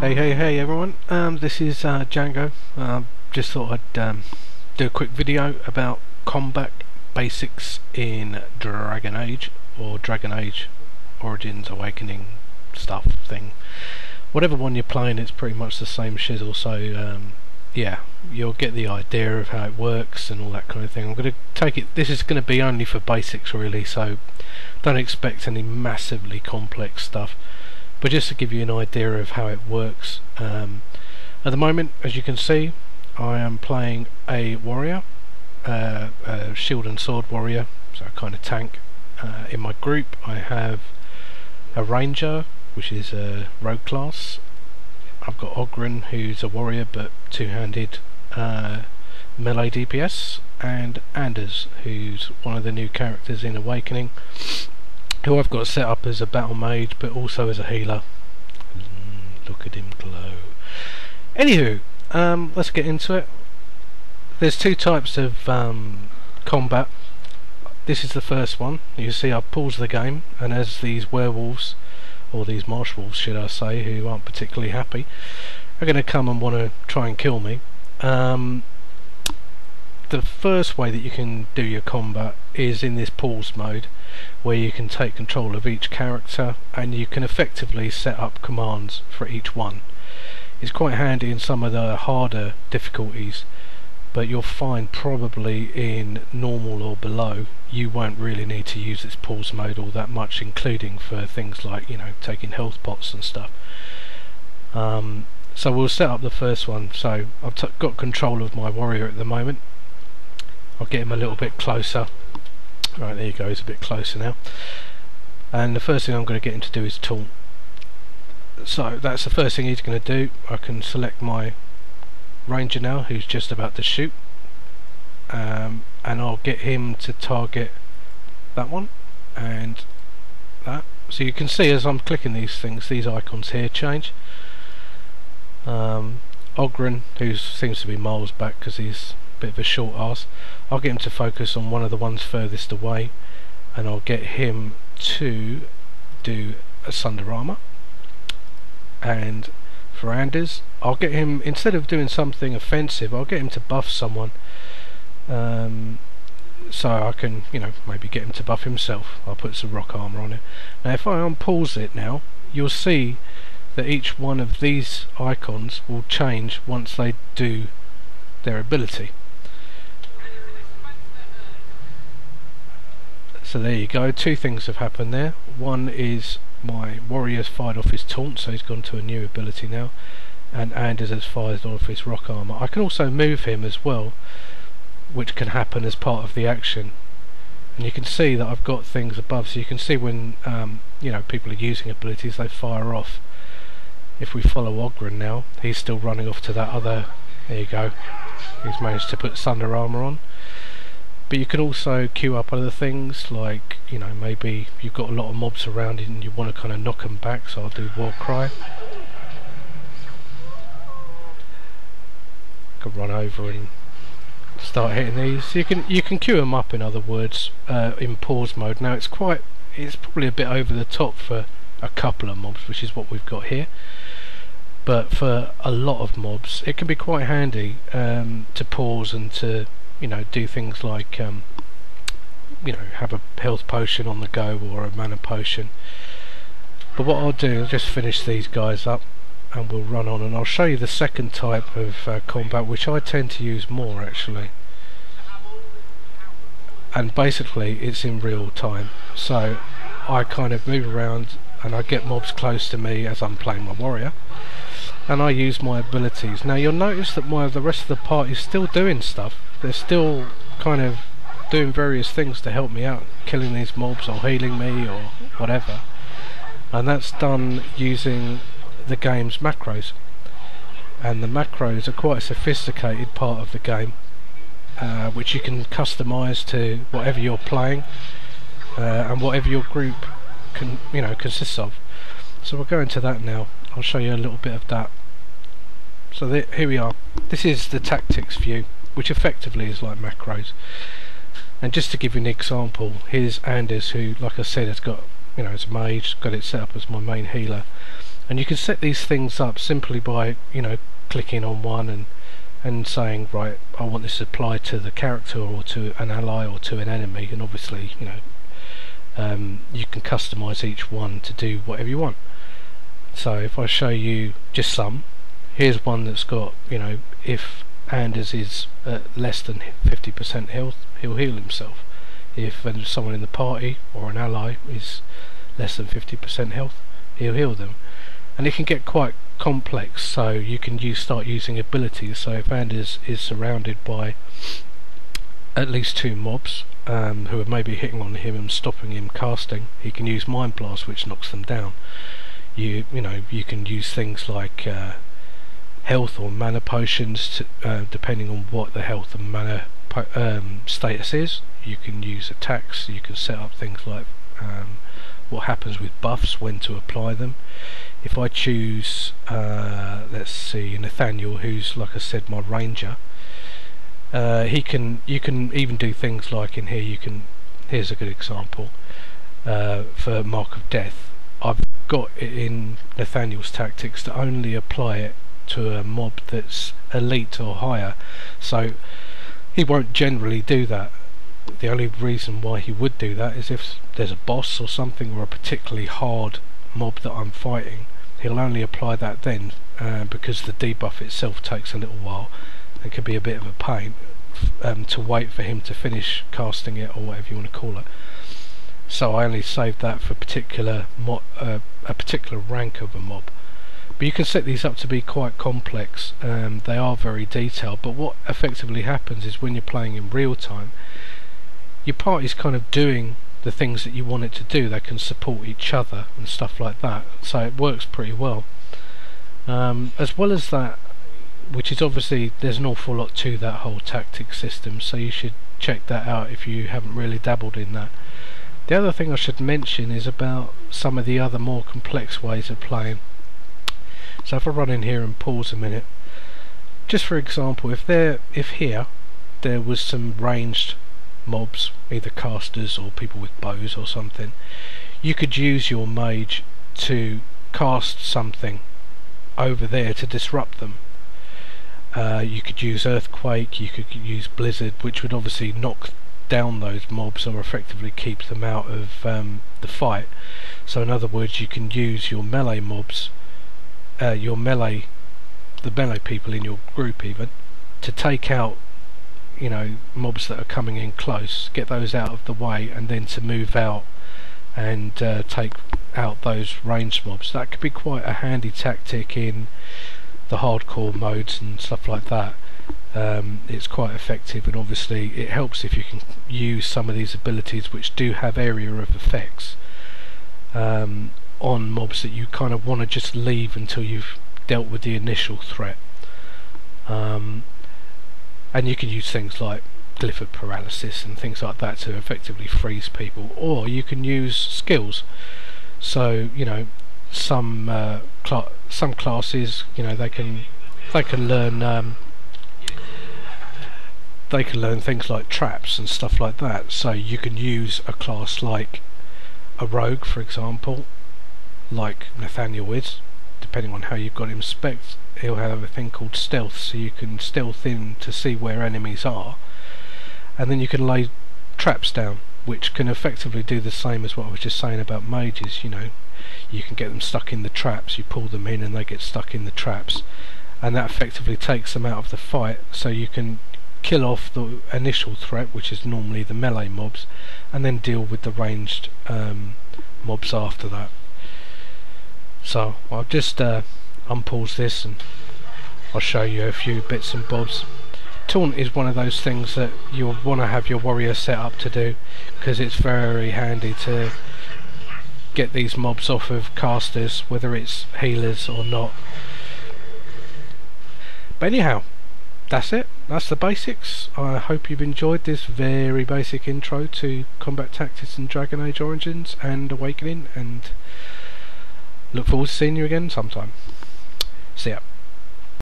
Hey, hey, hey everyone, um, this is uh, Django. Uh, just thought I'd um, do a quick video about combat basics in Dragon Age, or Dragon Age Origins Awakening stuff thing. Whatever one you're playing, it's pretty much the same shizzle, so um, yeah, you'll get the idea of how it works and all that kind of thing. I'm going to take it, this is going to be only for basics really, so don't expect any massively complex stuff but just to give you an idea of how it works um, at the moment as you can see I am playing a warrior uh, a shield and sword warrior so a kind of tank. Uh, in my group I have a ranger which is a rogue class. I've got Oghren who's a warrior but two-handed uh, melee DPS and Anders who's one of the new characters in Awakening who I've got set up as a battle mage but also as a healer. Mm, look at him glow. Anywho, um, let's get into it. There's two types of um, combat. This is the first one. You see I pause the game and as these werewolves, or these marsh wolves should I say, who aren't particularly happy, are going to come and want to try and kill me. Um, the first way that you can do your combat is in this pause mode where you can take control of each character and you can effectively set up commands for each one. It's quite handy in some of the harder difficulties but you'll find probably in normal or below you won't really need to use this pause mode all that much including for things like you know taking health pots and stuff. Um, so we'll set up the first one so I've got control of my warrior at the moment I'll get him a little bit closer. Right there you go he's a bit closer now. And the first thing I'm going to get him to do is taunt. So that's the first thing he's going to do. I can select my ranger now who's just about to shoot. Um, and I'll get him to target that one and that. So you can see as I'm clicking these things these icons here change. Um, Oghren who seems to be miles back because he's bit of a short arse. I'll get him to focus on one of the ones furthest away and I'll get him to do a Sunder Armour and for Anders I'll get him instead of doing something offensive I'll get him to buff someone um, so I can you know maybe get him to buff himself. I'll put some rock armor on it now if I unpause it now you'll see that each one of these icons will change once they do their ability So there you go, two things have happened there. One is my warrior's fired off his taunt, so he's gone to a new ability now. And Anders has fired off his rock armor. I can also move him as well, which can happen as part of the action. And you can see that I've got things above, so you can see when um, you know people are using abilities, they fire off. If we follow Oghren now, he's still running off to that other. There you go. He's managed to put Sunder armor on but you can also queue up other things like you know maybe you've got a lot of mobs around and you want to kind of knock them back so I'll do war cry. Can run over and start hitting these. You can you can queue them up in other words uh, in pause mode. Now it's quite it's probably a bit over the top for a couple of mobs which is what we've got here. But for a lot of mobs it can be quite handy um, to pause and to you know do things like um, you know have a health potion on the go or a mana potion. But what I'll do is just finish these guys up and we'll run on. And I'll show you the second type of uh, combat which I tend to use more actually. And basically it's in real time. So I kind of move around and I get mobs close to me as I'm playing my warrior. And I use my abilities. Now you'll notice that my the rest of the party is still doing stuff they're still kind of doing various things to help me out, killing these mobs or healing me or whatever. And that's done using the game's macros. And the macros are quite a sophisticated part of the game, uh, which you can customize to whatever you're playing uh, and whatever your group can, you know, consists of. So we'll go into that now. I'll show you a little bit of that. So here we are. This is the tactics view which effectively is like macros. And just to give you an example, here's Anders who, like I said, has got, you know, as a mage, got it set up as my main healer. and you can set these things up simply by you know clicking on one and and saying right I want this applied to the character or to an ally or to an enemy and obviously you know um, you can customize each one to do whatever you want so if I show you just some here's one that's got you know if Anders is at less than 50% health he'll heal himself. If someone in the party or an ally is less than 50% health he'll heal them. And it can get quite complex so you can use start using abilities. So if Anders is surrounded by at least two mobs um, who are maybe hitting on him and stopping him casting he can use mind blast which knocks them down. You you know you can use things like uh, health or mana potions to, uh, depending on what the health and mana um, status is. You can use attacks you can set up things like um, what happens with buffs when to apply them. If I choose uh, let's see Nathaniel who's like I said my ranger uh, he can you can even do things like in here you can here's a good example uh, for mark of death. I've got it in Nathaniel's tactics to only apply it to a mob that's elite or higher. So he won't generally do that. The only reason why he would do that is if there's a boss or something or a particularly hard mob that I'm fighting he'll only apply that then uh, because the debuff itself takes a little while. It could be a bit of a pain um, to wait for him to finish casting it or whatever you want to call it. So I only saved that for particular uh, a particular rank of a mob but you can set these up to be quite complex um, they are very detailed but what effectively happens is when you're playing in real time your party's kind of doing the things that you want it to do. They can support each other and stuff like that. So it works pretty well. Um, as well as that, which is obviously there's an awful lot to that whole tactic system. So you should check that out if you haven't really dabbled in that. The other thing I should mention is about some of the other more complex ways of playing. So if I run in here and pause a minute, just for example, if there, if here there was some ranged mobs, either casters or people with bows or something, you could use your mage to cast something over there to disrupt them. Uh, you could use earthquake, you could use blizzard, which would obviously knock down those mobs or effectively keep them out of um, the fight. So in other words, you can use your melee mobs, uh, your melee, the melee people in your group even, to take out you know mobs that are coming in close get those out of the way and then to move out and uh, take out those ranged mobs. That could be quite a handy tactic in the hardcore modes and stuff like that. Um, it's quite effective and obviously it helps if you can use some of these abilities which do have area of effects. Um, on mobs that you kind of want to just leave until you've dealt with the initial threat. Um, and you can use things like of paralysis and things like that to effectively freeze people or you can use skills. So you know some uh, cl some classes you know they can they can learn um, they can learn things like traps and stuff like that. So you can use a class like a rogue for example like Nathaniel is depending on how you've got him spec he'll have a thing called stealth so you can stealth in to see where enemies are. And then you can lay traps down which can effectively do the same as what I was just saying about mages you know. You can get them stuck in the traps you pull them in and they get stuck in the traps. And that effectively takes them out of the fight so you can kill off the initial threat which is normally the melee mobs and then deal with the ranged um, mobs after that so I'll just uh, unpause this and I'll show you a few bits and bobs. Taunt is one of those things that you'll want to have your warrior set up to do because it's very handy to get these mobs off of casters whether it's healers or not. But anyhow, that's it. That's the basics. I hope you've enjoyed this very basic intro to Combat Tactics and Dragon Age Origins and Awakening and look forward to seeing you again sometime. See ya.